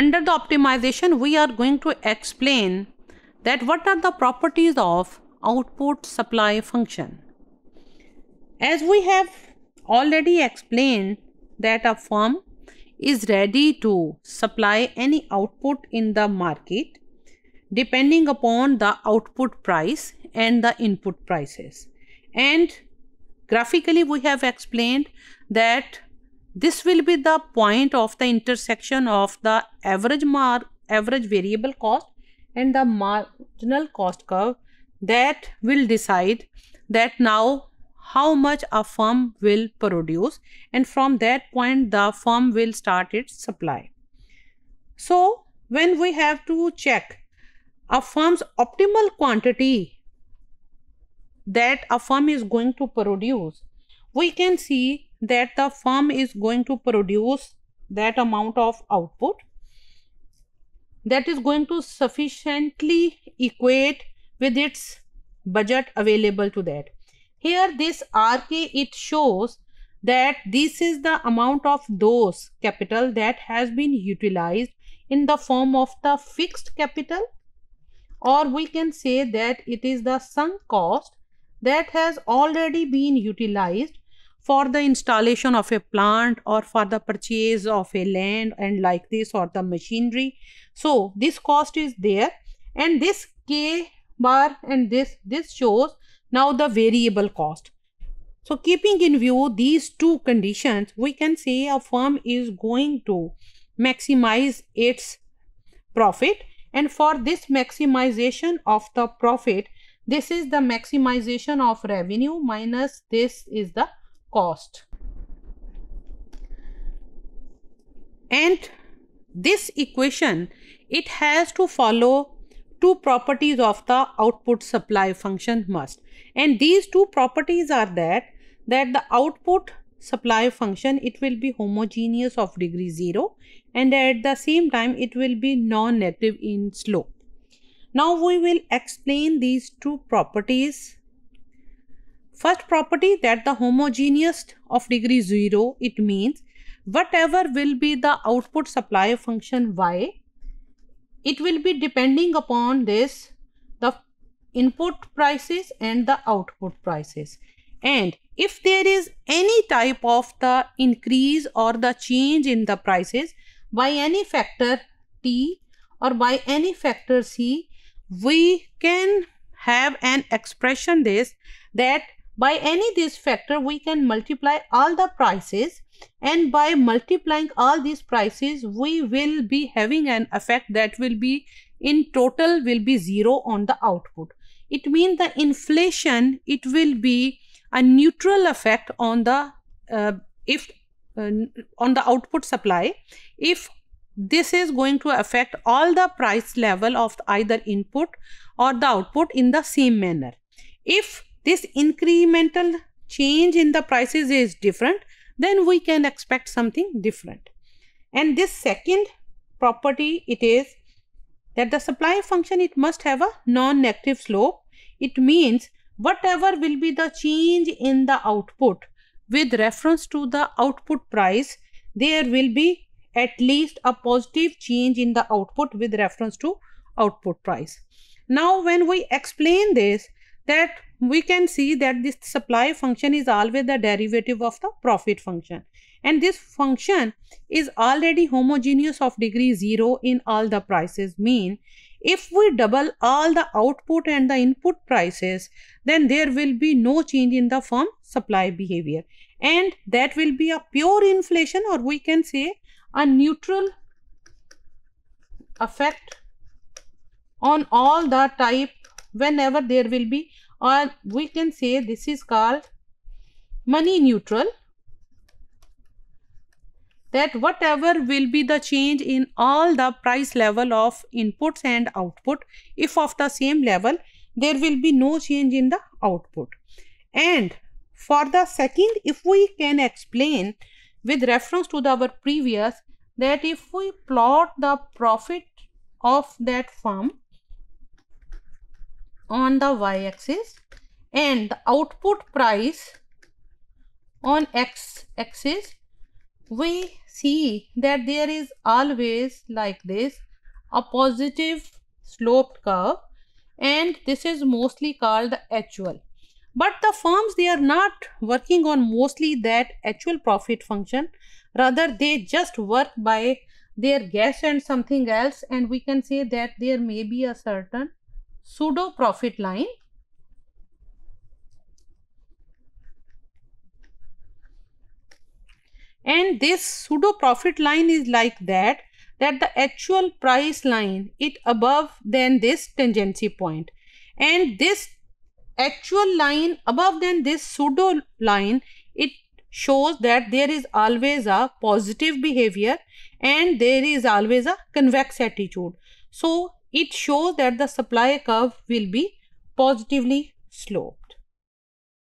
under the optimization we are going to explain that what are the properties of output supply function. As we have already explained that a firm is ready to supply any output in the market depending upon the output price and the input prices. And graphically we have explained that this will be the point of the intersection of the average mar average variable cost and the marginal cost curve that will decide that now how much a firm will produce and from that point the firm will start its supply. So when we have to check a firm's optimal quantity that a firm is going to produce, we can see that the firm is going to produce that amount of output that is going to sufficiently equate with its budget available to that. Here this RK it shows that this is the amount of those capital that has been utilized in the form of the fixed capital or we can say that it is the sunk cost that has already been utilized for the installation of a plant or for the purchase of a land and like this or the machinery. So this cost is there and this K bar and this this shows now the variable cost. So keeping in view these two conditions, we can say a firm is going to maximize its profit and for this maximization of the profit, this is the maximization of revenue minus this is the cost. And this equation, it has to follow two properties of the output supply function must and these two properties are that that the output supply function it will be homogeneous of degree 0 and at the same time it will be non-negative in slope. Now we will explain these two properties. First property that the homogeneous of degree 0 it means whatever will be the output supply function y it will be depending upon this the input prices and the output prices. And if there is any type of the increase or the change in the prices by any factor t or by any factor c we can have an expression this that by any this factor we can multiply all the prices and by multiplying all these prices we will be having an effect that will be in total will be zero on the output. It means the inflation it will be a neutral effect on the uh, if uh, on the output supply. If this is going to affect all the price level of either input or the output in the same manner. If this incremental change in the prices is different then we can expect something different. And this second property it is that the supply function it must have a non-negative slope. It means whatever will be the change in the output with reference to the output price there will be at least a positive change in the output with reference to output price. Now when we explain this that we can see that this supply function is always the derivative of the profit function. And this function is already homogeneous of degree 0 in all the prices. Mean if we double all the output and the input prices then there will be no change in the firm supply behavior. And that will be a pure inflation or we can say a neutral effect on all the type whenever there will be or we can say this is called money neutral. That whatever will be the change in all the price level of inputs and output if of the same level there will be no change in the output. And for the second if we can explain with reference to the, our previous that if we plot the profit of that firm on the y-axis and the output price on x-axis we see that there is always like this a positive sloped curve and this is mostly called the actual. But the firms they are not working on mostly that actual profit function. Rather they just work by their guess and something else and we can say that there may be a certain pseudo profit line. And this pseudo profit line is like that that the actual price line it above than this tangency point. And this actual line above than this pseudo line it shows that there is always a positive behavior and there is always a convex attitude. So it shows that the supply curve will be positively slope